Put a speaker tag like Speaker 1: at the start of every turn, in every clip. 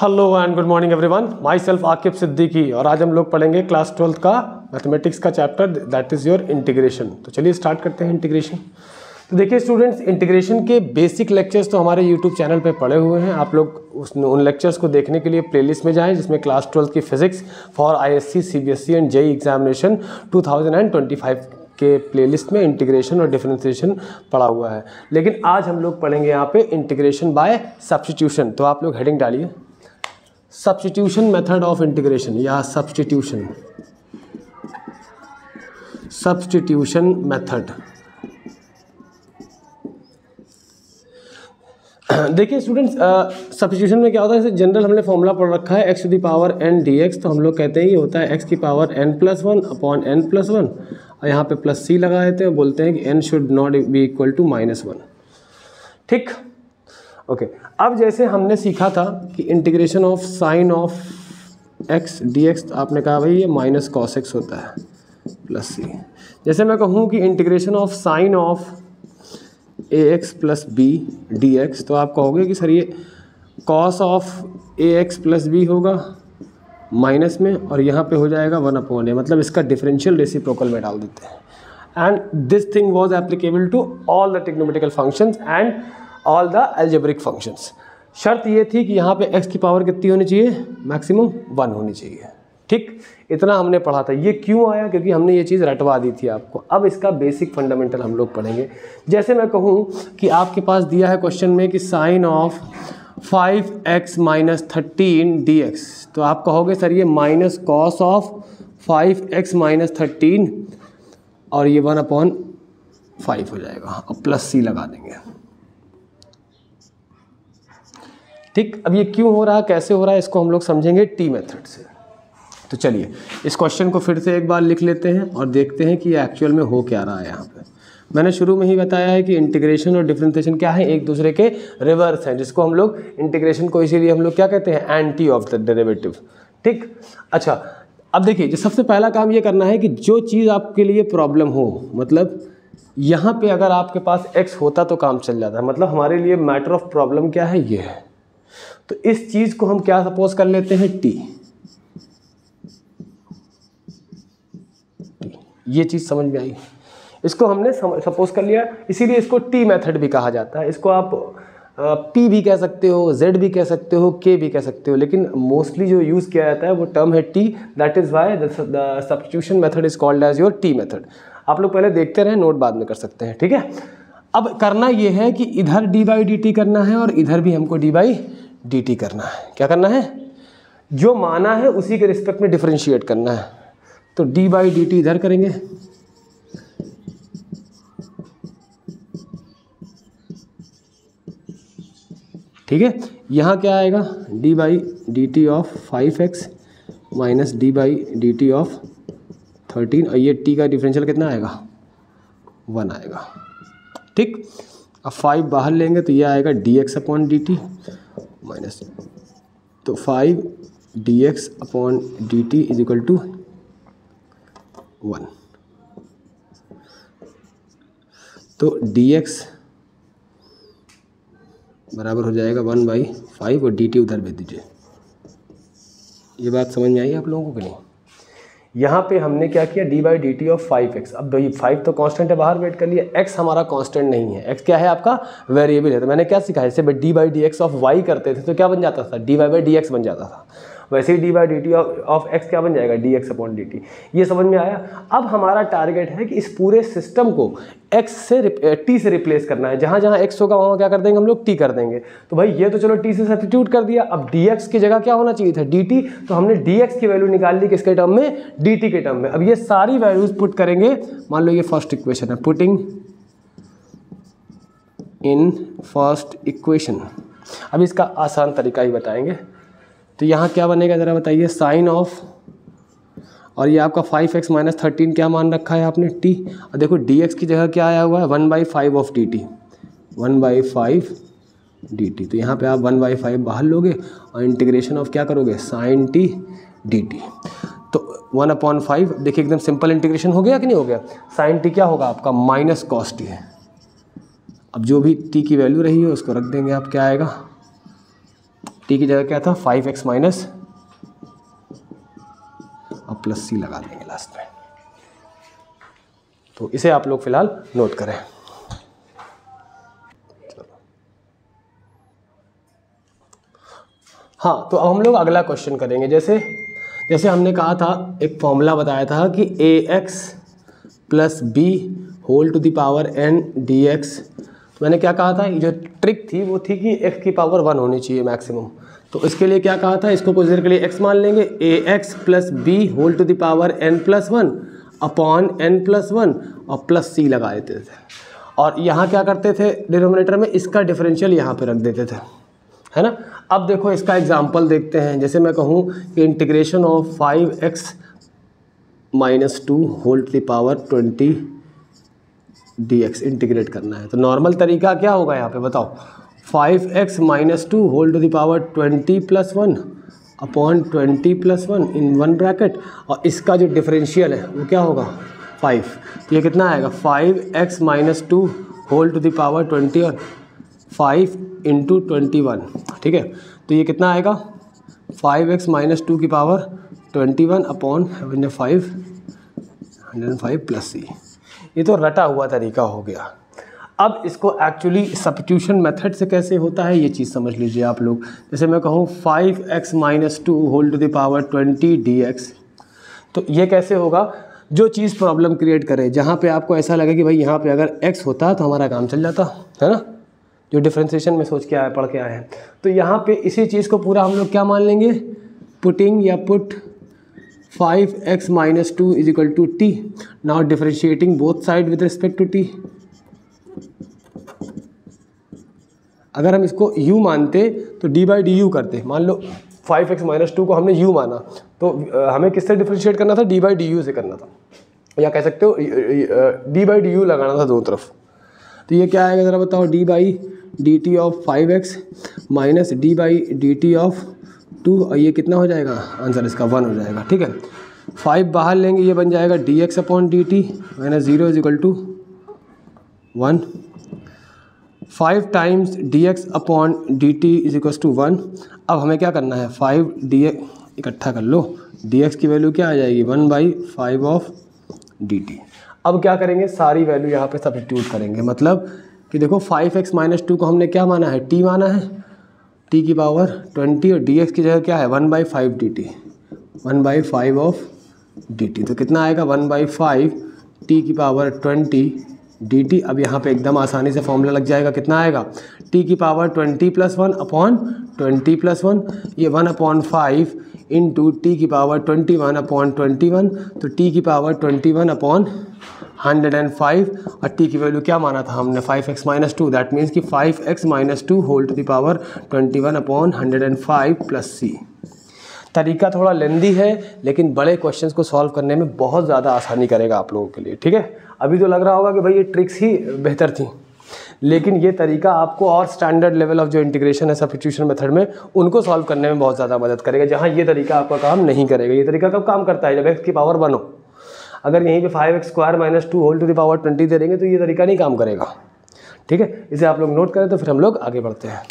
Speaker 1: Hello and good morning everyone my self Aqib Siddiqui और आज हम लोग पढ़ेंगे क्लास ट्वेल्थ का मैथमेटिक्स का chapter that is your integration तो चलिए स्टार्ट करते हैं इंटीग्रेशन तो देखिए स्टूडेंट्स इंटीग्रेशन के बेसिक लेक्चर्स तो हमारे यूट्यूब चैनल पे पड़े हुए हैं। आप लोग उस, उन लेक्चर्स को देखने के लिए प्लेलिस्ट में जाएँ, जिसमें क्लास ट्वेल्थ की physics for ISC CBSE and JEE examination 2025 के प्लेलिस्ट में इंटीग्रेशन और डिफरेंशिएशन पड़ा हुआ है। लेकिन आज हम लोग पढ़ेंगे यहाँ पे इंटीग्रेशन बाय सब्सटीट्यूशन तो आप लोग हेडिंग डालिए। सब्सटीट्यूशन मेथड ऑफ़ इंटीग्रेशन या सब्सटीट्यूशन सब्सटीट्यूशन मेथड देखिए स्टूडेंट्स सब्सटीट्यूशन में क्या होता है? जनरल हमने फॉर्मूला पढ़ रखा है x to the power n d x तो हम लोग कहते हैं ये होता है एक्स की power n plus one upon n plus one और यहाँ पे प्लस सी लगा देते हैं, बोलते हैं कि n should not be equal to minus one ठीक? ओके अब जैसे हमने सीखा था कि integration of sine of x d x आपने कहा भाई ये माइनस कॉस एक्स होता है प्लस सी जैसे मैं कहूँ कि integration of sine of a x plus b d x तो आप कहोगे कि सर ये cos of a x plus b होगा माइनस में और यहाँ पे हो जाएगा वन अपॉन ए मतलब इसका डिफरेंशियल रेसिप्रोकल में डाल देते हैं। And this thing was applicable to all the trigonometrical functions and all the algebraic functions शर्त ये थी कि यहाँ पे एक्स की पावर कितनी होनी चाहिए? मैक्सिमम वन होनी चाहिए। ठीक? इतना हमने पढ़ा था। ये क्यों आया? क्योंकि हमने ये चीज़ रटवा दी थी आपको। अब इसका बेसिक फंडामेंटल हम लोग पढ़ेंगे। जैसे मैं कहूँ कि आपके पास दिया है क्वेश्चन में कि sine of five x minus thirteen d x तो आप कहोगे, सर, ये minus cos of five x minus thirteen और ये वन अपॉन फाइव हो जाएगा। और प्लस सी लगा देंगे। ठीक, अब ये क्यों हो रहा है कैसे हो रहा है इसको हम लोग समझेंगे टी मेथड से। तो चलिए, इस क्वेश्चन को फिर से एक बार लिख लेते हैं और देखते हैं कि ये एक्चुअल में हो क्या रहा है यहाँ पे। मैंने शुरू में ही बताया है कि इंटीग्रेशन और डिफरेंशिएशन क्या है, एक दूसरे के रिवर्स हैं, जिसको हम लोग इंटीग्रेशन को इसीलिए हम लोग क्या कहते हैं एंटी ऑफ़ द डेरिवेटिव ठीक अच्छा अब देखिए, जो सबसे पहला काम ये करना है कि जो चीज़ आपके लिए प्रॉब्लम हो मतलब यहाँ पे अगर आपके पास एक्स होता तो काम चल जाता है मतलब हमारे लिए मैटर ऑफ़ प्रॉब्लम क्या है, ये है। तो इस चीज़ को हम क्या सपोज़ कर लेते हैं? टी। ये चीज़ समझ में आई। इसको हमने सपोज़ कर लिया। इसीलिए इसको टी मेथड भी कहा जाता है। इसको आप पी भी कह सकते हो, जेड भी कह सकते हो, के भी कह सकते हो, लेकिन मोस्टली जो यूज़ किया जाता है वो टर्म है T. That is why the substitution method is called as your T method. आप लोग पहले देखते रहें, नोट बाद में कर सकते हैं, ठीक है? अब करना ये है कि इधर डी बाई डी टी करना है और इधर भी हमको डी बाई डी टी करना है। क्या करना है? जो माना है, उसी के रिस्पेक्ट में डिफ्रेंशिएट करना है। तो डी बाई डी टी इधर करेंगे। ठीक है? यहाँ क्या आएगा? D by d t of five x minus d by d t of thirteen और ये टी का डिफरेंशियल कितना आएगा? वन आएगा। ठीक? अब फाइव बाहर लेंगे तो ये आएगा d x upon d t minus तो five d x upon d t is equal to one. तो डी एक्स बराबर हो जाएगा वन बाई फाइव और डी टी उधर भेज दीजिए। ये बात समझ में आई आप लोगों को कि नहीं? यहाँ पे हमने क्या किया? D by d t of five x अब भाई फाइव तो कांस्टेंट है, बाहर वेट कर लिया एक्स हमारा कांस्टेंट नहीं है। एक्स क्या है आपका? वेरिएबल है। तो मैंने क्या सिखाया जैसे d by d x of y करते थे तो क्या बन जाता था? D y by d x बन जाता था। वैसे ही d by d t of x क्या बन जाएगा? D x upon d t ये समझ में आया? अब हमारा टारगेट है कि इस पूरे सिस्टम को एक्स से टी से रिप्लेस करना है। जहाँ जहाँ एक्स होगा, वहाँ क्या कर देंगे हम लोग? टी कर देंगे। तो भाई, ये तो चलो टी से सब्सिट्यूट कर दिया। अब एक्स की जगह क्या होना चाहिए था? डी टी तो हमने एक्स की वैल्यू निकाल ली किसके टर्म में? डी टी के टर्म में। अब ये सारी वैल्यूज़ पुट करेंगे। मान लो ये फ़र्स्ट इक्वेशन है। पुटिंग इन फ़र्स्ट इक्वेशन अब इसका आसान तरीका ही बताएँगे। तो यहाँ क्या बनेगा ज़रा बताइए, साइन ऑफ़, और ये आपका फाइव एक्स माइनस थर्टीन क्या मान रखा है आपने? टी और देखो डी एक्स की जगह क्या आया हुआ है? One by five of d t one by five d t तो यहाँ पे आप वन बाई फाइव बाहर लोगे और इंटीग्रेशन ऑफ़ क्या करोगे? साइन टी डी टी तो वन अपॉन फाइव देखिए एकदम सिंपल इंटीग्रेशन हो गया कि नहीं हो गया? साइन टी क्या होगा? आपका माइनस कॉस टी है। अब जो भी टी की वैल्यू रही है, उसको रख देंगे आप, क्या आएगा? टी की जगह क्या था? फाइव एक्स माइनस और प्लस सी लगा देंगे लास्ट में। तो इसे आप लोग फ़िलहाल नोट करें। हाँ तो अब हम लोग अगला क्वेश्चन करेंगे। जैसे जैसे हमने कहा था, एक फॉर्मूला बताया था कि a x plus b whole to the power n d x मैंने क्या कहा था? ये जो ट्रिक थी, वो थी कि एक्स की पावर वन होनी चाहिए मैक्सिमम तो इसके लिए क्या कहा था? इसको कुछ देर के लिए एक्स मान लेंगे। A x plus b whole to the power n plus one upon n plus one और प्लस सी लगा देते थे। और यहाँ क्या करते थे डिनोमिनेटर में? इसका डिफरेंशियल यहाँ पे रख देते थे। है ना? अब देखो इसका एग्ज़ाम्पल देखते हैं। जैसे मैं कहूँ कि integration of five x minus two whole to power twenty d x integrate करना है। तो नॉर्मल तरीका क्या होगा यहाँ पे बताओ? Five x minus two whole to the power twenty plus one upon twenty plus one in one bracket और इसका जो डिफरेंशियल है, वो क्या होगा? फाइव तो ये कितना आएगा? Five x minus two whole to the power twenty और फाइव इंटू ट्वेंटी वन ठीक है? तो ये कितना आएगा? फाइव एक्स माइनस टू की power twenty one upon five hundred five plus c ये तो रटा हुआ तरीका हो गया। अब इसको एक्चुअली सब्सटीट्यूशन मेथड से कैसे होता है, ये चीज़ समझ लीजिए आप लोग। जैसे मैं कहूँ five x minus two whole to the power twenty d x तो ये कैसे होगा? जो चीज़ प्रॉब्लम क्रिएट करे, जहाँ पे आपको ऐसा लगे कि भाई यहाँ पे अगर x होता तो हमारा काम चल जाता, है ना? जो डिफ्रेंसिएशन में सोच के आए, पढ़ के आए हैं। तो यहाँ पे इसी चीज़ को पूरा हम लोग क्या मान लेंगे? पुटिंग या put five x minus two is equal to t now differentiating both side with respect to t अगर हम इसको u मानते तो d बाई डी करते। मान लो फाइव एक्स माइनस टू को हमने u माना। तो हमें किससे डिफ्रेंशिएट करना था? d बाई डी से करना था। या कह सकते हो d बाई डी लगाना था दोनों तरफ़। तो ये क्या आएगा? ज़रा बताओ, d by d t of five x minus d by d t of two और ये कितना हो जाएगा? आंसर इसका वन हो जाएगा, ठीक है? फाइव बाहर लेंगे, ये बन जाएगा d x upon d t minus zero is equal to one five times d x upon d t is equal to one अब हमें क्या करना है? फाइव डी इकट्ठा कर लो। डी एक्स की वैल्यू क्या आ जाएगी? One by five of d t अब क्या करेंगे? सारी वैल्यू यहाँ पे सब्सिट्यूट करेंगे। मतलब कि देखो फाइव एक्स माइनस टू को हमने क्या माना है? टी माना है। टी की पावर ट्वेंटी और डी की जगह क्या है? One by five d t. One by five of d t. तो कितना आएगा? वन बाई फाइव टी की पावर ट्वेंटी डी टी। अब यहाँ पे एकदम आसानी से फॉर्मूला लग जाएगा। कितना आएगा? टी की power twenty plus one upon twenty plus one ये one upon five into t की power twenty one upon twenty one तो टी की power twenty one upon hundred and five, और टी की वैल्यू क्या माना था हमने? Five x minus two that means कि five x minus two whole to the power twenty one upon hundred and five plus c तरीका थोड़ा लेंदी है, लेकिन बड़े क्वेश्चंस को सॉल्व करने में बहुत ज़्यादा आसानी करेगा आप लोगों के लिए, ठीक है? अभी तो लग रहा होगा कि भाई ये ट्रिक्स ही बेहतर थी, लेकिन ये तरीका आपको और स्टैंडर्ड लेवल ऑफ़ जो इंटीग्रेशन है सब्सिट्यूशन मेथड में, उनको सॉल्व करने में बहुत ज़्यादा मदद करेगा, जहाँ ये तरीका आपका काम नहीं करेगा। ये तरीका कब काम करता है? जब एक्स की पावर वन हो। अगर यहीं पे five x square minus two whole to the power twenty दे देंगे तो ये तरीका नहीं काम करेगा। ठीक है? इसे आप लोग नोट करें तो फिर हम लोग आगे बढ़ते हैं।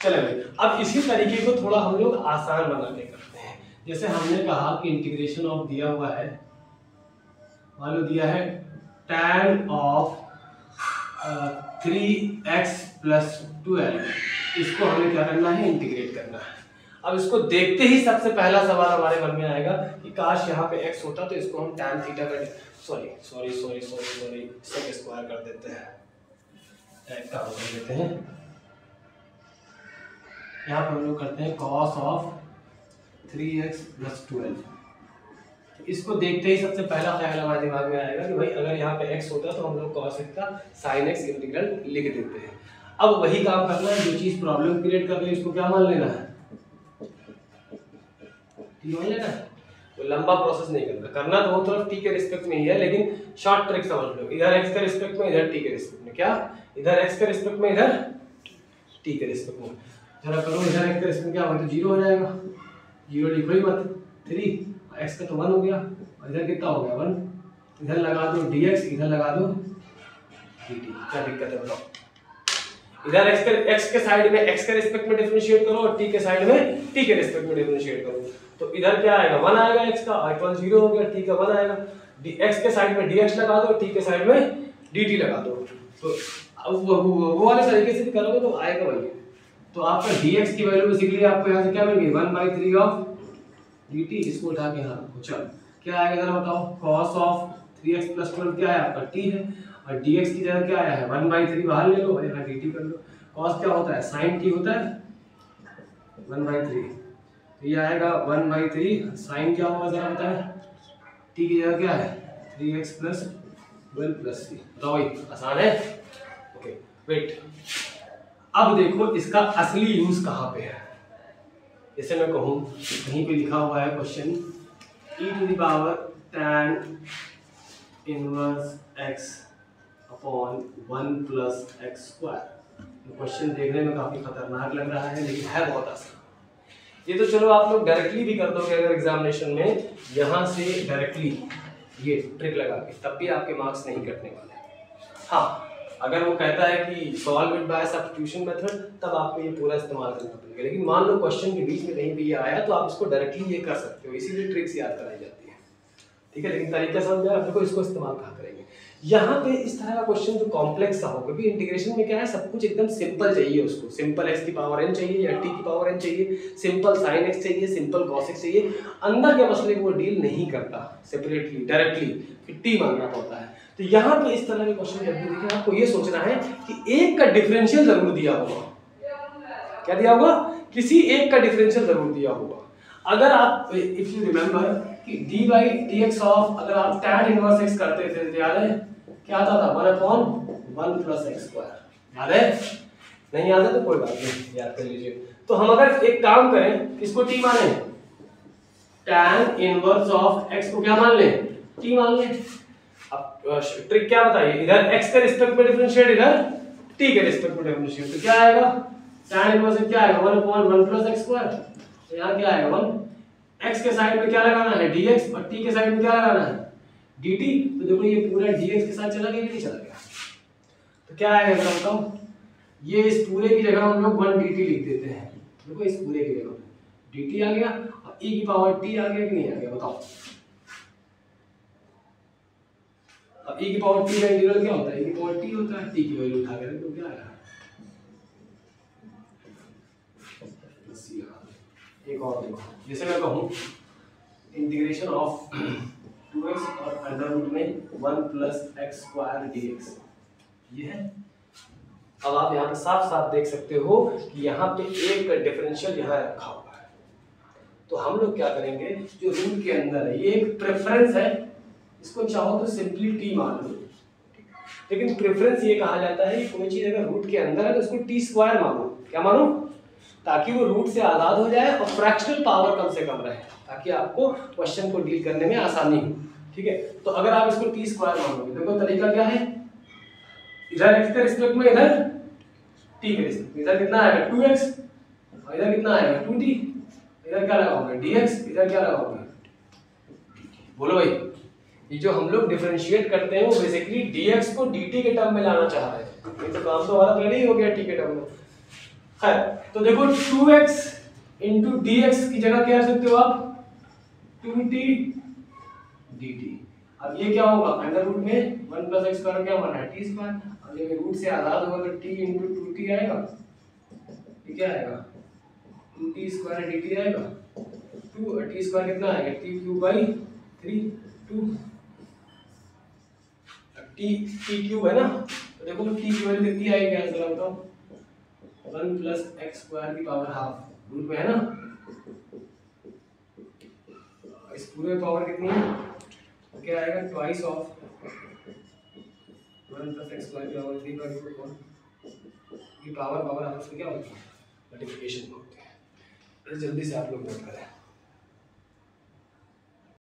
Speaker 1: चले अब इसी तरीके को थोड़ा हम लोग आसान बना के करते हैं। जैसे हमने कहा कि इंटीग्रेशन ऑफ़ दिया हुआ है, मान लो दिया है tan of three x plus twelve इसको हमें क्या करना है? इंटीग्रेट करना है। अब इसको देखते ही सबसे पहला सवाल हमारे मन में आएगा कि काश यहाँ पे x होता तो इसको हम tan थीटा का sorry sorry sorry sorry sorry sec square कर देते हैं। काम कर देते हैं। यहाँ पर हम लोग करते हैं cos of three x plus इसको देखते ही सबसे पहला ख्याल हमारे दिमाग में आएगा कि भाई अगर यहाँ पे x होता तो हम लोग cos x का sin x इंटीग्रल लिख देते हैं। अब वही काम करना है, जो चीज़ प्रॉब्लम क्रिएट कर रही है इसको क्या मान लेना है? लेना तो लंबा प्रोसेस नहीं करना करना तो वो तरफ़ टी के रिस्पेक्ट में ही है, लेकिन शॉर्ट ट्रिक समझ लो। इधर एक्स के रिस्पेक्ट में, इधर टी के रिस्पेक्ट में। क्या? इधर एक्स के रिस्पेक्ट में, इधर टी के रिस्पेक्ट में। जरा करो, इधर एक्स के रिस्पेक्ट क्या होगा तो ज़ीरो हो जाएगा। ज़ीरो लिखो ही मत। थ्री एक्स का तो वन हो गया। इधर कितना हो गया? वन इधर लगा दो डी एक्स इधर लगा दो डी क्या दिक्कत है बताओ? इधर x के x के साइड में x के रिस्पेक्ट में डिफरेंशिएट करो और t के साइड में t के रिस्पेक्ट में डिफरेंशिएट करो। तो इधर क्या आएगा? वन आएगा x का इक्वल ज़ीरो हो गया t का वन आएगा। x के साइड में dx लगा दो t के साइड में dt लगा दो। तो वो, वो, वो वाले तरीके से करोगे तो आएगा वही। तो आपका dx की वैल्यू बेसिकली आपको यहाँ से क्या मिल गई one by three of d t इसको उठा के यहाँ रखो। चलो क्या आएगा? जरा बताओ। cos of three x plus twelve क्या है? आपका t है। और dx की जगह क्या आया है? वन बाई थ्री बाहर ले लो और यहाँ dt कर लो। Cos क्या होता है? Sin t होता है? वन बाई थ्री तो ये आएगा वन बाई थ्री साइन क्या होगा जरा बताए? T की जगह क्या है? Three x plus twelve plus c बताओ आसान है? ओके वेट अब देखो इसका असली यूज़ कहाँ पे है। जैसे मैं कहूँ, कहीं पे लिखा हुआ है question e to the power tan inverse x upon one plus x square question देखने में काफ़ी खतरनाक लग रहा है, लेकिन है बहुत आसान। ये तो चलो आप लोग डायरेक्टली भी कर दोगे अगर एग्जामिनेशन में, यहाँ से डायरेक्टली ये ट्रिक लगा के, तब भी आपके मार्क्स नहीं कटने वाले। हाँ अगर वो कहता है कि solve it by substitution method तब आपको ये पूरा इस्तेमाल करना पड़ेगा। लेकिन मान लो क्वेश्चन के बीच में कहीं भी ये आया तो आप इसको डायरेक्टली ये कर सकते हो। इसीलिए ट्रिक्स याद है ठीक है, लेकिन तरीका समझ में देखो इसको इस्तेमाल कहाँ करेंगे? यहाँ पे इस तरह का क्वेश्चन जो कॉम्प्लेक्स सा हो क्योंकि इंटीग्रेशन में क्या है, सब कुछ एकदम सिंपल चाहिए उसको। सिंपल एक्स की पावर एन चाहिए, या टी की पावर एन चाहिए सिंपल साइन एक्स चाहिए सिंपल कॉस एक्स चाहिए। अंदर के मसले को डील नहीं करता सेपरेटली डायरेक्टली फिर टी मानना पड़ता है। तो यहाँ पे इस तरह के क्वेश्चन जब भी दिखे, आपको ये सोचना है कि एक का डिफरेंशियल ज़रूर दिया होगा। क्या दिया होगा? किसी एक का डिफरेंशियल ज़रूर दिया होगा। अगर आप इफ़ यू रिमेंबर कि बाई डी एक्स ऑफ़ अगर आप tan इनवर्स एक्स करते थे तो याद है? क्या आता था? One upon one plus x square याद है? नहीं याद है तो कोई बात नहीं, याद कर लीजिए। तो हम अगर एक काम करें, किसको टी माने? tan इनवर्स ऑफ़ x को क्या मान लें? टी मान लें। अब ट्रिक क्या बताइए? इधर x के रिस्पेक्ट में डिफरेंशिएट इधर t के रिस्पेक्ट में डिफरेंशिएट तो क्या आएगा? tan इनवर्स क्या आएगा? 1 अपॉन 1 प्लस x स्क्वायर तो यहाँ क्या आएगा? 1 x के साइड में क्या लगाना है? Dx और t के साइड में क्या लगाना है? Dt तो देखो ये पूरा dx के साथ चला गया नहीं चला गया? तो क्या आएगा इसका बताओ ये इस पूरे की जगह हम लोग 1 dt लिख देते हैं। देखो इस पूरे की जगह। Dt आ गया और e की पावर t आ गया कि नहीं आ गया? बताओ। अब e की पावर t का इंटीग्रल क्या होता है? E की पावर t होता है, t की वैल्यू उठा के तो क्या आया एक और देखो। जैसे मैं कहूँ इंटीग्रेशन ऑफ़ टू एक्स और अंडर रूट में one plus x square d x ये है। अब आप यहाँ पे साफ़ साफ़ देख सकते हो कि यहाँ पे एक डिफरेंशियल यहाँ रखा हुआ है। तो हम लोग क्या करेंगे, जो रूट के अंदर है, ये एक प्रेफरेंस है। इसको चाहो तो सिंपली टी मान लो। लेकिन प्रेफरेंस ये कहा जाता है कि कोई चीज़ अगर रूट के अंदर है तो उसको टी स्क्वायर मानो। क्या मानो? ताकि वो रूट से आज़ाद हो जाए और फ्रैक्शनल पावर कम से कम रहे, ताकि आपको क्वेश्चन को डील करने में आसानी हो, ठीक है? तो अगर आप इसको टी स्क्वायर मानोगे, देखो तरीका क्या है? इधर एक्स के रिस्पेक्ट में, इधर टी के रिस्पेक्ट में। इधर कितना आएगा? टू एक्स और इधर कितना आएगा? टू टी इधर क्या लगाओगे? डी एक्स इधर क्या लगाओगे? बोलो भाई, ये जो हम लोग डिफरेंशिएट करते हैं, वो बेसिकली dx को dt के टर्म में लाना चाह रहे हैं। तो काम तो हमारा पहले ही हो गया t के टर्म में। खैर तो देखो 2x एक्स इंटू डी की जगह क्या सकते हो आप? 2t dt अब ये क्या होगा? अंडर रूट में 1 प्लस एक्स स्क्वायर क्या बना टी स्क्वायर और जब रूट से आज़ाद होगा तो t इंटू टू टी आएगा। ये क्या आएगा? 2t स्क्वायर dt आएगा। 2 और t स्क्वायर कितना आएगा? T cube by 3 2 t t cube है ना? तो देखो टी की वैल्यू कितनी आएगी? आंसर बताओ वन प्लस एक्स स्क्वायर की पावर हाफ़ रूट में है ना? इस पूरे पावर कितनी है? तो क्या आएगा? Twice of one plus x square की power three by root one की पावर पावर हाफ़ से क्या होती है? मल्टीप्लिकेशन होती है। जल्दी से आप लोग नोट करें